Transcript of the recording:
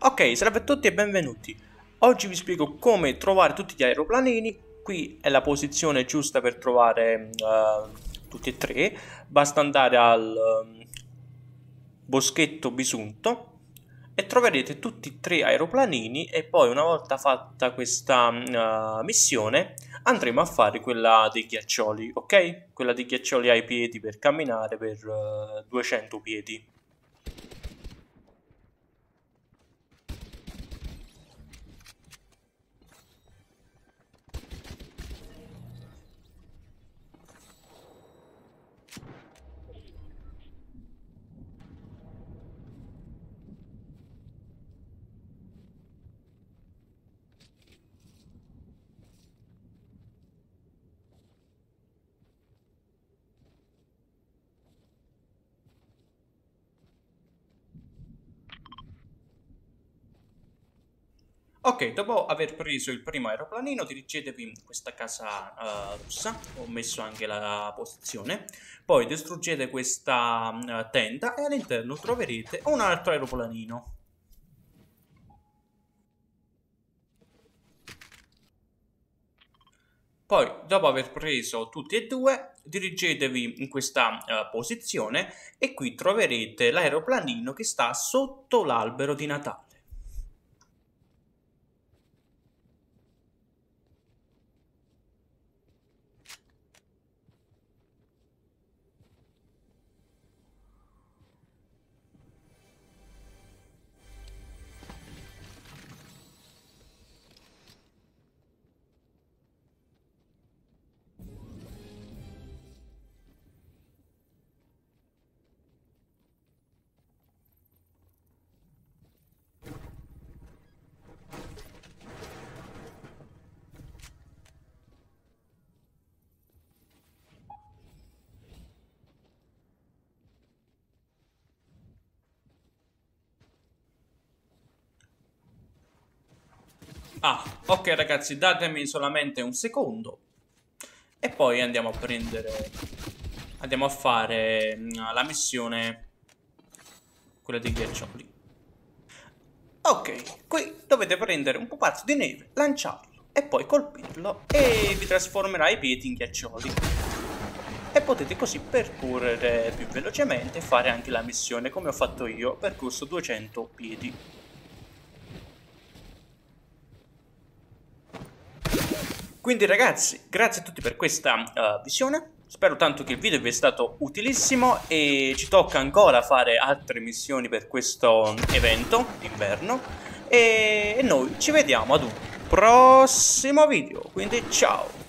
Ok, salve a tutti e benvenuti. Oggi vi spiego come trovare tutti gli aeroplanini. Qui è la posizione giusta per trovare uh, tutti e tre. Basta andare al um, boschetto bisunto e troverete tutti e tre aeroplanini e poi una volta fatta questa uh, missione andremo a fare quella dei ghiaccioli, ok? Quella dei ghiaccioli ai piedi per camminare per uh, 200 piedi. Ok, dopo aver preso il primo aeroplanino dirigetevi in questa casa uh, russa, ho messo anche la posizione, poi distruggete questa uh, tenda e all'interno troverete un altro aeroplanino. Poi, dopo aver preso tutti e due, dirigetevi in questa uh, posizione e qui troverete l'aeroplanino che sta sotto l'albero di Natale. Ah, ok ragazzi, datemi solamente un secondo. E poi andiamo a prendere... Andiamo a fare mm, la missione... Quella dei ghiaccioli. Ok, qui dovete prendere un pupazzo di neve, lanciarlo e poi colpirlo e vi trasformerà i piedi in ghiaccioli. E potete così percorrere più velocemente e fare anche la missione come ho fatto io, percorso 200 piedi. Quindi ragazzi, grazie a tutti per questa uh, visione. Spero tanto che il video vi sia stato utilissimo e ci tocca ancora fare altre missioni per questo evento d'inverno. E noi ci vediamo ad un prossimo video, quindi ciao!